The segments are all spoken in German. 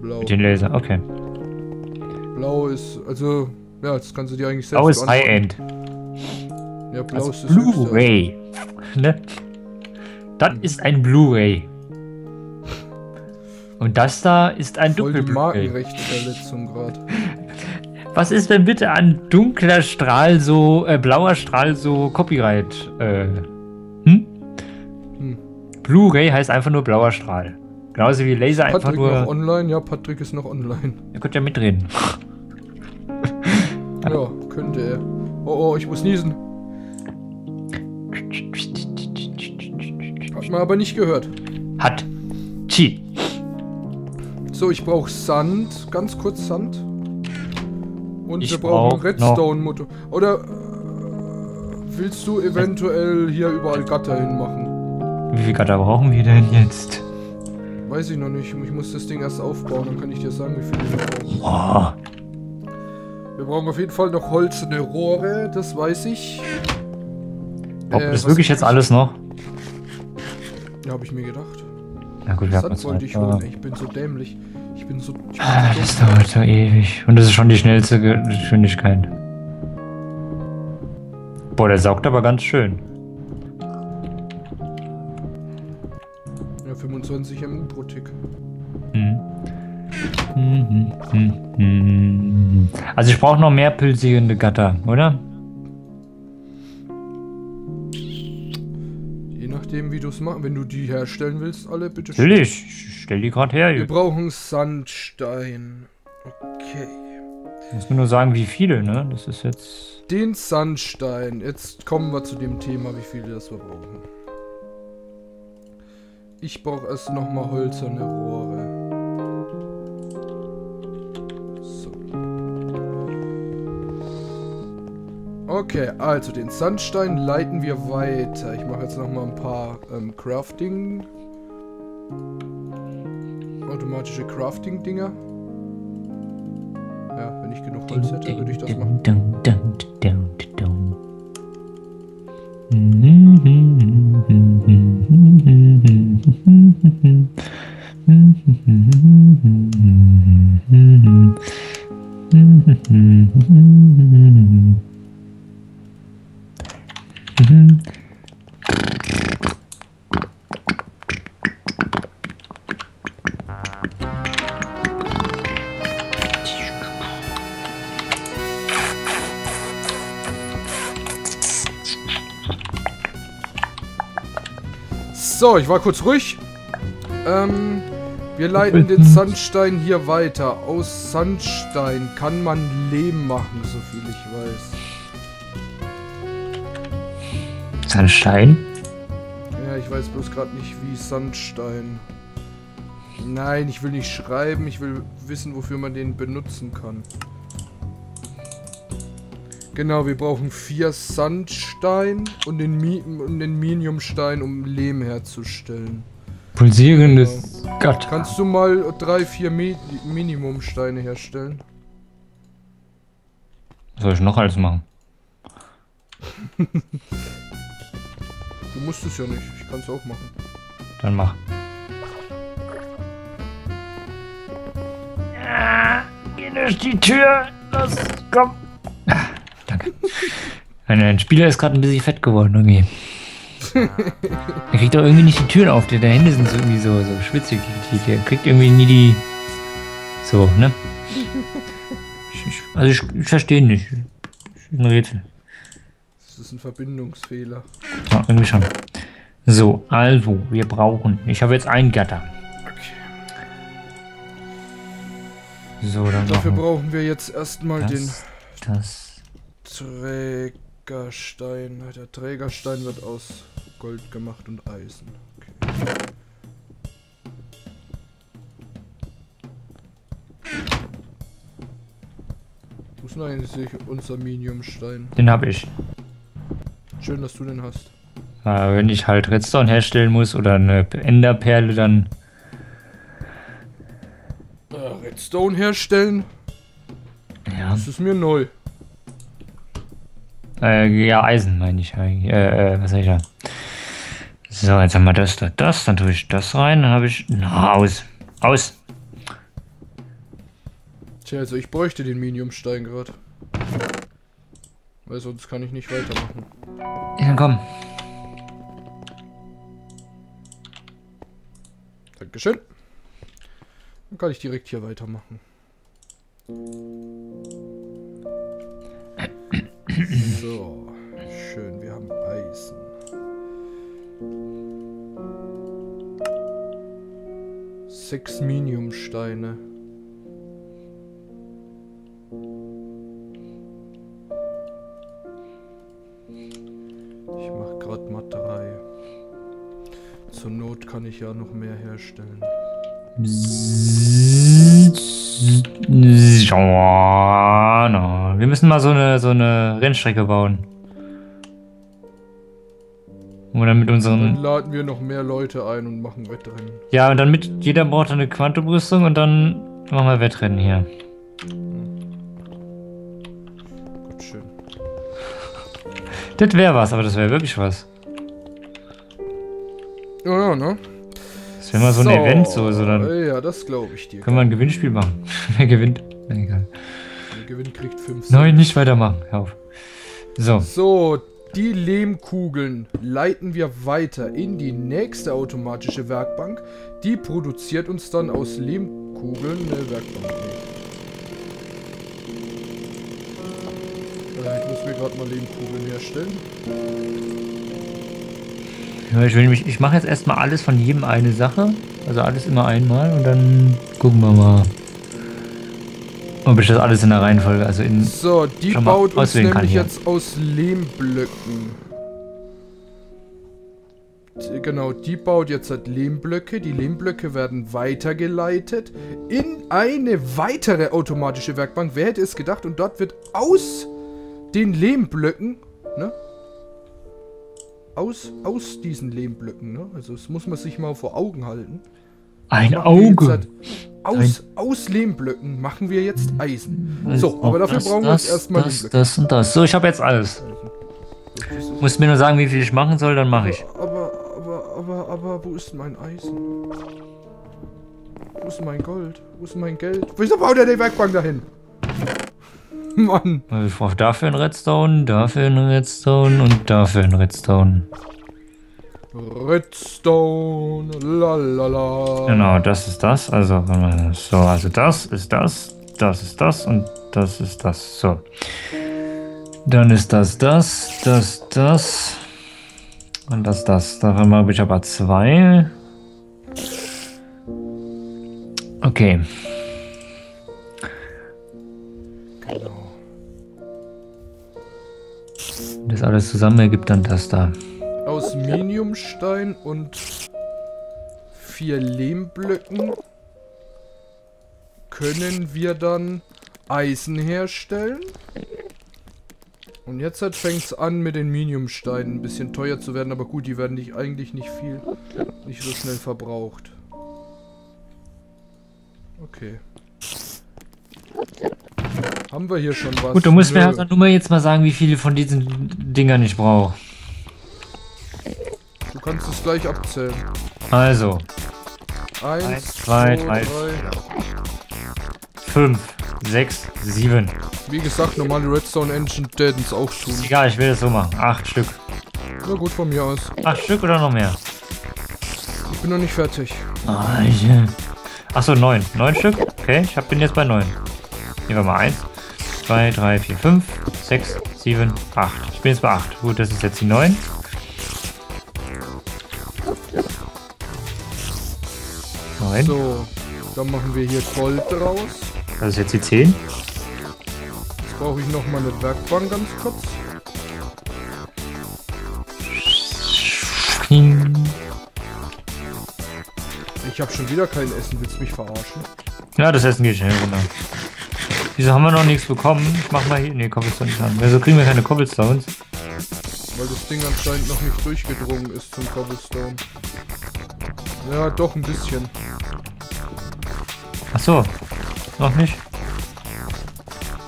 Blau. Mit den Laser, okay. Blau ist, also, ja, das kannst du dir eigentlich selbst Blau ist. High-End. Ja, Blau Also ist das. Blu-ray. Ne? Das ist ein Blu-ray. Und das da ist ein Voll die Dunkel-Blu-ray. Markenrechtsverletzung gerade. Was ist denn bitte an dunkler Strahl so, äh, blauer Strahl so Copyright? Äh, hm? Hm. Blu-ray heißt einfach nur blauer Strahl. Genauso wie Laser einfach Patrick noch nur. online? Ja, Patrick ist noch online. Ihr könnt ja mitreden. Ja, könnte er. Oh, oh, ich muss niesen. Hat man aber nicht gehört. Hat. Chi. So, ich brauche Sand. Ganz kurz Sand. Und Ich wir brauchen brauch Redstone-Motor. Oder äh, willst du eventuell hier überall Gatter hinmachen? Wie viel Gatter brauchen wir denn jetzt? Weiß ich noch nicht. Ich muss das Ding erst aufbauen, dann kann ich dir sagen, wie viel wir brauchen. Oh, Wir brauchen auf jeden Fall noch holzene Rohre, das weiß ich. ob Äh, das wirklich jetzt alles noch? Ja, habe ich mir gedacht. Na gut, wir haben Sand wollte ich holen. Ich bin so dämlich. Ich bin so. Ich bin Ah, so das dauert so ewig. Und das ist schon die schnellste Ge- Geschwindigkeit. Boah, der saugt aber ganz schön. 25 MU pro Tick. Also ich brauche noch mehr pulsierende Gatter, oder? Je nachdem, wie du es machst. Wenn du die herstellen willst, alle bitte schön. Natürlich, ich stell die gerade her. Wir Ich brauchen Sandstein. Okay. muss mir nur sagen, wie viele, ne? Das ist jetzt... Den Sandstein. Jetzt kommen wir zu dem Thema, wie viele das wir brauchen. Ich brauche erst nochmal hölzerne Rohre. So. Okay, also den Sandstein leiten wir weiter. Ich mache jetzt nochmal ein paar ähm, Crafting. Automatische Crafting-Dinger. Ja, wenn ich genug Holz hätte, würde ich das machen. So, ich war kurz ruhig. Ähm, wir leiten den Sandstein hier weiter. Aus Sandstein kann man Lehm machen, so viel ich weiß. Ist das ein Stein? Ja, ich weiß bloß gerade nicht, wie Sandstein. Nein, ich will nicht schreiben, ich will wissen, wofür man den benutzen kann. Genau, wir brauchen vier Sandstein und den, Mi und den Miniumstein, um Lehm herzustellen. Pulsierendes Gatter. Kannst du mal drei, vier Mi Minimumsteine herstellen? Was soll ich noch alles machen? Du musst es ja nicht, ich kann es auch machen. Dann mach. Ja, geh durch die Tür. Los, komm. Ah, Danke. Mein Spieler ist gerade ein bisschen fett geworden irgendwie. Er kriegt doch irgendwie nicht die Türen auf. Der, der Hände sind so irgendwie so, so schwitzig. Die- Der kriegt irgendwie nie die. So, ne? Ich, ich, also ich, ich verstehe nicht. Ein Rätsel. Das ist ein Verbindungsfehler. Ja, irgendwie schon. So, also, wir brauchen. Ich habe jetzt ein Gatter. Okay. So, dann Dafür machen brauchen wir jetzt erstmal den das, das. Trägerstein. Der Trägerstein wird aus Gold gemacht und Eisen. Okay. Wo ist denn eigentlich unser Miniumstein? Den habe ich. Schön, dass du den hast. Äh, wenn ich halt Redstone herstellen muss oder eine Enderperle, dann. Äh, Redstone herstellen? Ja. Das ist mir neu. Äh, ja, Eisen meine ich eigentlich. Äh, äh, was soll ich da? So, jetzt haben wir das, das, das. Dann tue ich das rein. Dann habe ich. Na, aus. Aus. Tja, also ich bräuchte den Mediumstein gerade. Weil sonst kann ich nicht weitermachen. Ja, dann komm. Dankeschön. Dann kann ich direkt hier weitermachen. So, schön, wir haben Eisen. Sechs Miniumsteine. Ich mache gerade mal drei. Zur Not kann ich ja noch mehr herstellen. Wir müssen mal so eine, so eine Rennstrecke bauen. Mit Dann unseren. laden wir noch mehr Leute ein und machen Wettrennen. Ja, und dann mit. Jeder braucht eine Quantumrüstung und dann machen wir Wettrennen hier. Gut, schön. Das wäre was, aber das wäre wirklich was. Ja, ja, ne? Das wäre mal so, ein Event, so, so dann Ja, das glaube ich dir. können wir ein Gewinnspiel machen. Wer gewinnt? Egal. Der Gewinn kriegt 5 Nein, nicht weitermachen. Hör auf. So. So, die Lehmkugeln leiten wir weiter in die nächste automatische Werkbank. Die produziert uns dann aus Lehmkugeln eine Werkbank. Äh, Ich muss mir gerade mal Lehmkugeln herstellen. Ja, ich will mich, ich mache jetzt erstmal alles von jedem eine Sache. Also alles immer einmal und dann gucken wir mal. Ob ich das alles in der Reihenfolge, also in. So, die baut uns nämlich jetzt aus Lehmblöcken. Genau, die baut jetzt halt Lehmblöcke. Die Lehmblöcke werden weitergeleitet in eine weitere automatische Werkbank. Wer hätte es gedacht? Und dort wird aus den Lehmblöcken, ne? Aus, aus diesen Lehmblöcken, ne? Also das muss man sich mal vor Augen halten. Ein Auge. Aus, aus Lehmblöcken machen wir jetzt Eisen. So, aber dafür das, brauchen wir jetzt erstmal das, Lehmblöcke. das und das. So, ich habe jetzt alles. Musst mir nur sagen, wie viel ich machen soll, dann mache ich. Aber, aber, aber, aber, wo ist mein Eisen? Wo ist mein Gold? Wo ist mein Geld? Wieso baut er die Werkbank dahin? Mann. Ich brauche dafür einen Redstone, dafür einen Redstone und dafür einen Redstone. Redstone, lalala. Genau, das ist das. Also, so, also das ist das, das ist das und das ist das. So. Dann ist das das, das, das und das, das. Davon habe ich aber zwei. Okay. Genau. Das alles zusammen ergibt dann das da. Aus Miniumstein und vier Lehmblöcken können wir dann Eisen herstellen. Und jetzt halt fängt es an mit den Miniumsteinen ein bisschen teuer zu werden, aber gut, die werden nicht, eigentlich nicht viel, nicht so schnell verbraucht. Okay. Haben wir hier schon was? Gut, du musst mir Nö. halt nur mal jetzt mal sagen, wie viele von diesen Dingern ich brauche. Kannst es gleich abzählen. Also. Eins, Eins zwei, drei, drei, fünf, sechs, sieben. Wie gesagt, normale Redstone Engine Deadens auch tun. Egal, ich will das so machen. Acht Stück. Na gut, von mir aus. Acht Stück oder noch mehr? Ich bin noch nicht fertig. Ah, äh, Achso, neun. Neun Stück? Okay, ich hab, bin jetzt bei neun. Nehmen wir mal eins. 2, 3, 4, 5, 6, 7, 8. Ich bin jetzt bei 8. Gut, das ist jetzt die 9. Nein. So, dann machen wir hier Gold draus. Das ist jetzt die 10. Jetzt brauche ich nochmal eine Werkbank ganz kurz. Ich habe schon wieder kein Essen, willst du mich verarschen? Ja, das Essen geht schnell runter. Wieso haben wir noch nichts bekommen? Ich mach mal hier. Ne, Cobblestones an. Wieso kriegen wir keine Cobblestones? Weil das Ding anscheinend noch nicht durchgedrungen ist zum Cobblestone. Ja, doch ein bisschen. Ach so. Noch nicht?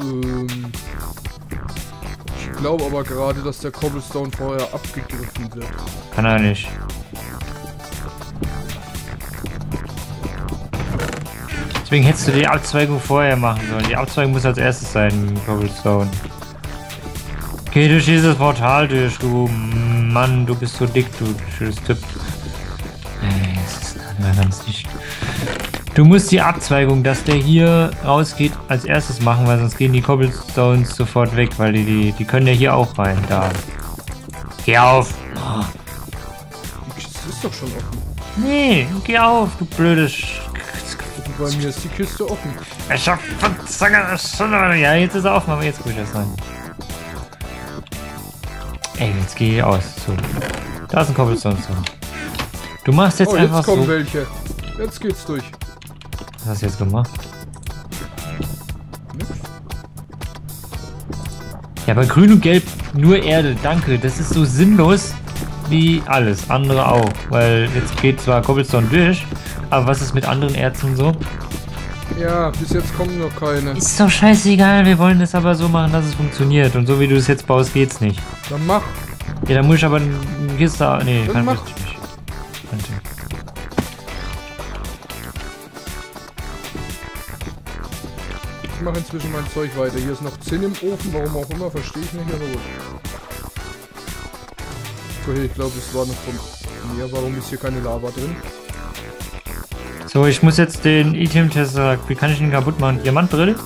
Ähm, ich glaube aber gerade, dass der Cobblestone vorher abgegriffen wird. Kann er nicht. Deswegen hättest du die Abzweigung vorher machen sollen. Die Abzweigung muss als erstes sein, Cobblestone. Okay, du schießt das Portal durch, du Mann, du bist so dick, du schönes Tipp. Ey, das ist ganz nicht. Du musst die Abzweigung, dass der hier rausgeht, als erstes machen, weil sonst gehen die Cobblestones sofort weg, weil die, die, die können ja hier auch rein, da. Geh auf! Oh. Das ist doch schon offen. Nee, geh auf, du blödes. Bei mir ist die Kiste offen. Ich hab Ja, jetzt ist er offen, aber jetzt guck ich das rein. Ey, jetzt geh ich aus. So. Da ist ein Cobblestone. So. Du machst jetzt oh, einfach jetzt kommen so. welche. Jetzt geht's durch. Was hast du jetzt gemacht? Ja, bei grün und gelb nur Erde. Danke. Das ist so sinnlos wie alles. Andere auch. Weil jetzt geht zwar Cobblestone durch, aber was ist mit anderen Erzen so? Ja, bis jetzt kommen noch keine. Ist doch scheißegal. Wir wollen das aber so machen, dass es funktioniert. Und so wie du es jetzt baust, geht's nicht. Dann mach. Ja, dann muss ich aber eine Kiste... Nee, Dann kann mach. ich nicht. Mache inzwischen mein Zeug weiter. Hier ist noch Zinn im Ofen, warum auch immer, verstehe ich nicht, aber gut. So, hier, ich glaube, es war noch von mir. Warum ist hier keine Lava drin? So, ich muss jetzt den Item-Tester... Wie kann ich den kaputt machen? Diamantbrille?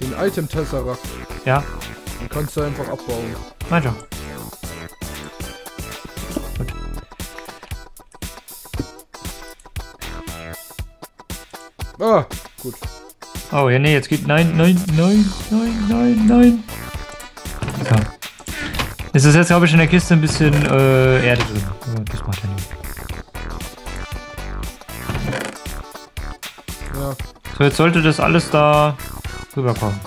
Den Item Tesseract. Ja. Den kannst du einfach abbauen. Weiter. Ah, gut. Oh, ja, nee, jetzt geht. Nein, nein, nein, nein, nein, nein. So. Es ist jetzt, glaube ich, in der Kiste ein bisschen äh, Erde drin. Aber Das macht ja nichts. Ja, So, jetzt sollte das alles da rüberkommen.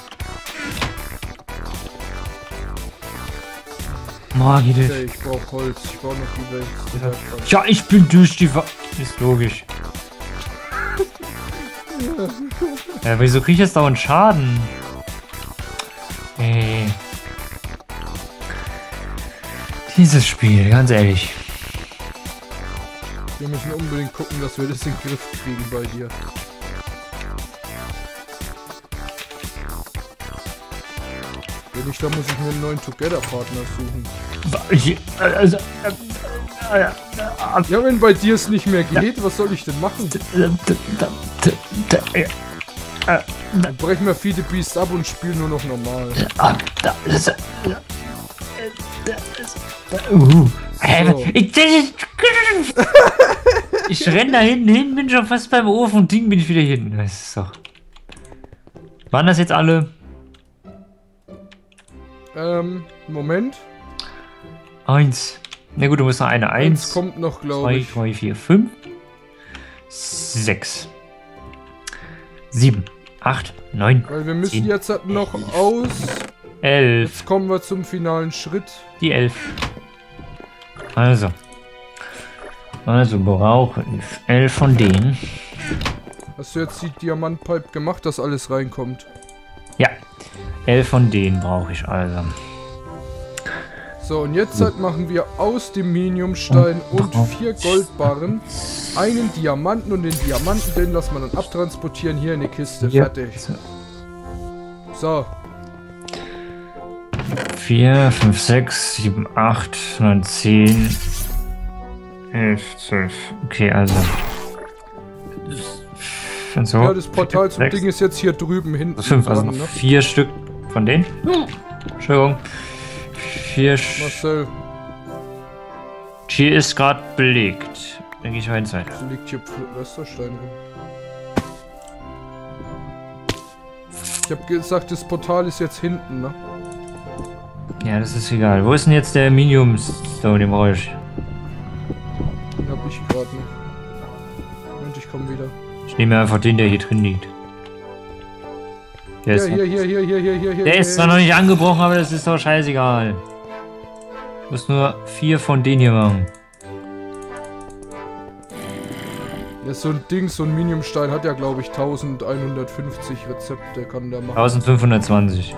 Geht okay, ich brauche Holz. Ich brauche noch die Welt. Ja, ich bin durch die Wa Ist logisch. ja, wieso krieg ich jetzt dauernd Schaden? Ey. Dieses Spiel, ganz ehrlich. Wir müssen unbedingt gucken, dass wir das in den Griff kriegen bei dir. Wenn nicht, dann muss ich mir einen neuen Together-Partner suchen. Ich, also, Ja, wenn bei dir es nicht mehr geht, was soll ich denn machen? Dann brechen wir viele Beasts ab und spielen nur noch normal. Uh. So. Ich, ich renn da hinten hin, bin schon fast beim Ofen und Ding bin ich wieder hinten. Das ist doch. Waren das jetzt alle? Ähm, Moment. Eins. Na gut, du musst noch eine. Eins Eins, kommt noch, glaube zwei, ich. drei, vier, fünf, sechs, sieben, acht, neun, Weil wir müssen Zehn. jetzt halt noch aus. elf. Jetzt kommen wir zum finalen Schritt. Die elf. Also. Also brauche ich elf von denen. Hast du jetzt die Diamantpipe gemacht, dass alles reinkommt? Ja. Elf von denen brauche ich also. So, und jetzt halt machen wir aus dem Miniumstein und vier Goldbarren einen Diamanten und den Diamanten, den lassen wir dann abtransportieren hier in die Kiste. Fertig. So, 4, 5, 6, 7, 8, 9, 10, 11, 12. Okay, also. Und so. ja, das Portal zum Sechs, Ding ist jetzt hier drüben hinten Fünf, also dran, noch ne? vier Stück von denen. Entschuldigung. Vier. Sch Marcel, hier ist gerade belegt. Dann gehe ich weiter. so liegt hier Pflasterstein rum. Ich habe gesagt, das Portal ist jetzt hinten, ne? Ja, das ist egal. Wo ist denn jetzt der Minium Stone, den brauche ich? Den hab ich gerade nicht. Moment, ich komme wieder. Ich nehme einfach den, der hier drin liegt. Der ist, hier, hier, hier, hier, hier, hier, hier. der ist zwar noch nicht angebrochen, aber das ist doch scheißegal. Ich muss nur vier von denen hier machen. Ja, so ein Ding, so ein Miniumstein hat ja, glaube ich, 1150 Rezepte, kann der machen. 1520. Ja.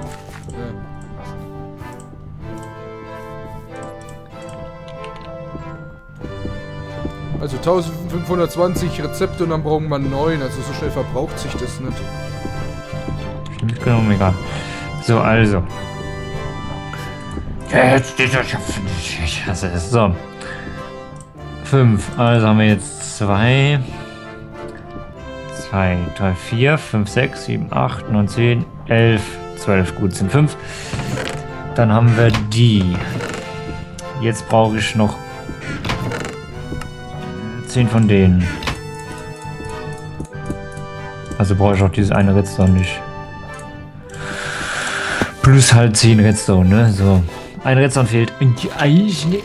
Also 1520 Rezepte und dann brauchen wir neun. Also so schnell verbraucht sich das nicht. Mitgenommen, egal. So, also. Jetzt dieser Schöpfen. Ich hasse es. So. Fünf. Also haben wir jetzt zwei. Zwei, drei, vier, fünf, sechs, sieben, acht, neun, zehn, elf, zwölf. Gut, sind fünf. Dann haben wir die. Jetzt brauche ich noch zehn von denen. Also brauche ich auch dieses eine Redstone nicht. Plus halt 10 Redstone, ne? So. Ein Redstone fehlt. Und die Eichne.